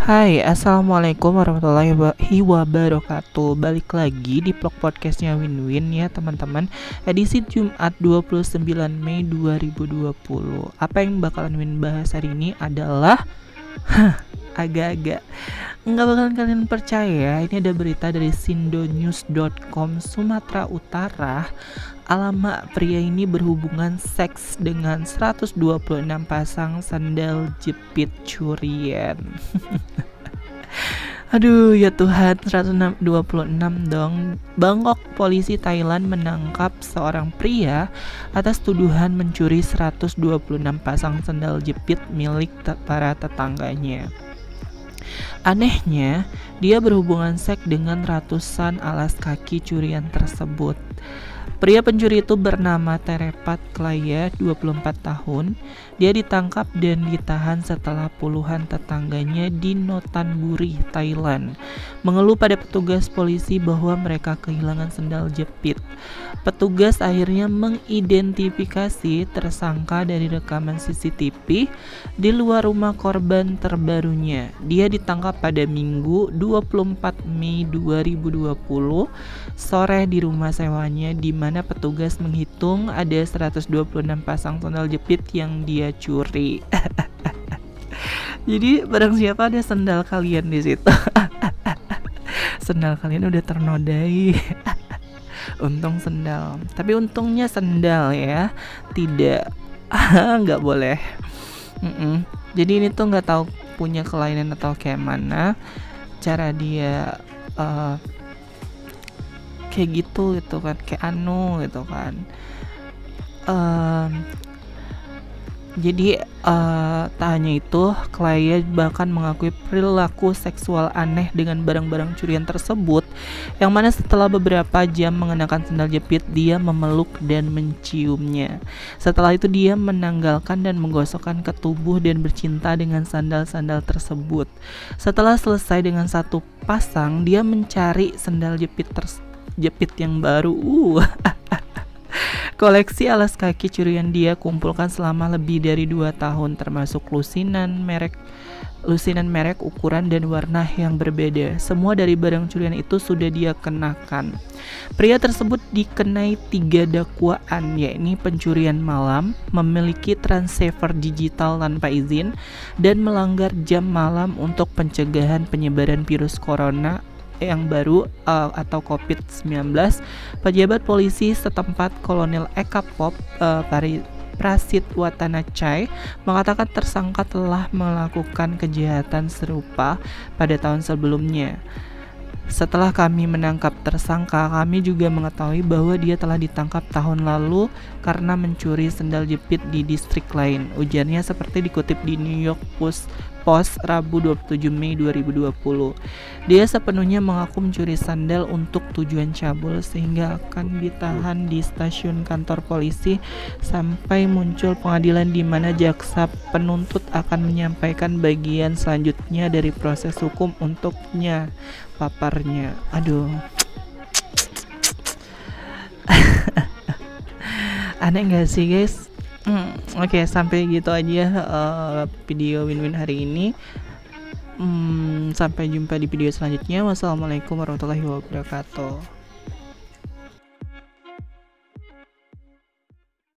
Hai, Assalamualaikum warahmatullahi wabarakatuh. Balik lagi di vlog podcastnya Win-Win ya teman-teman. Edisi Jumat 29 Mei 2020 Apa yang bakalan Win bahas hari ini adalah Agak-agak Nggak bakalan kalian percaya Ini ada berita dari sindonews.com Sumatera Utara. Alamak, pria ini berhubungan seks dengan 126 pasang sandal jepit curian. Aduh ya Tuhan 126 dong. Bangkok polisi Thailand menangkap seorang pria atas tuduhan mencuri 126 pasang sandal jepit milik para tetangganya Anehnya, dia berhubungan seks dengan ratusan alas kaki curian tersebut Pria pencuri itu bernama Terepat Klaya, 24 tahun. Dia ditangkap dan ditahan setelah puluhan tetangganya di Notanburi, Thailand, mengeluh pada petugas polisi bahwa mereka kehilangan sendal jepit. Petugas akhirnya mengidentifikasi tersangka dari rekaman CCTV di luar rumah korban terbarunya. Dia ditangkap pada Minggu 24 Mei 2020 sore di rumah sewanya di mana petugas menghitung ada 126 pasang sandal jepit yang dia curi. Jadi barang siapa ada sendal kalian di situ. sendal kalian udah ternodai. Untung sendal. Tapi untungnya sendal ya, tidak nggak boleh. Mm -mm. Jadi ini tuh nggak tahu punya kelainan atau kayak mana cara dia uh, kayak gitu gitu kan kayak anu gitu kan um, jadi uh, tak hanya itu, klien bahkan mengakui perilaku seksual aneh dengan barang-barang curian tersebut, yang mana setelah beberapa jam mengenakan sandal jepit, dia memeluk dan menciumnya. Setelah itu dia menanggalkan dan menggosokkan ke tubuh dan bercinta dengan sandal-sandal tersebut. Setelah selesai dengan satu pasang, dia mencari sandal jepit tersebut jepit yang baru. Uh. Koleksi alas kaki curian dia kumpulkan selama lebih dari dua tahun termasuk lusinan merek lusinan merek, ukuran, dan warna yang berbeda. Semua dari barang curian itu sudah dia kenakan. Pria tersebut dikenai tiga dakwaan, yakni pencurian malam, memiliki transceiver digital tanpa izin, dan melanggar jam malam untuk pencegahan penyebaran virus corona yang baru uh, atau COVID-19, pejabat polisi setempat Kolonel Eka Pop uh, Pari Prasit Watanacai mengatakan tersangka telah melakukan kejahatan serupa pada tahun sebelumnya. Setelah kami menangkap tersangka, kami juga mengetahui bahwa dia telah ditangkap tahun lalu karena mencuri sendal jepit di distrik lain. Ujarnya seperti dikutip di New York Post Post Rabu 27 Mei 2020. Dia sepenuhnya mengaku mencuri sandal untuk tujuan cabul sehingga akan ditahan di stasiun kantor polisi sampai muncul pengadilan di mana jaksa penuntut akan menyampaikan bagian selanjutnya dari proses hukum untuknya paparnya. Aduh. Aneh gak sih guys? Hmm, Oke, okay, sampai gitu aja uh, video win-win hari ini. Hmm, sampai jumpa di video selanjutnya. Wassalamualaikum warahmatullahi wabarakatuh.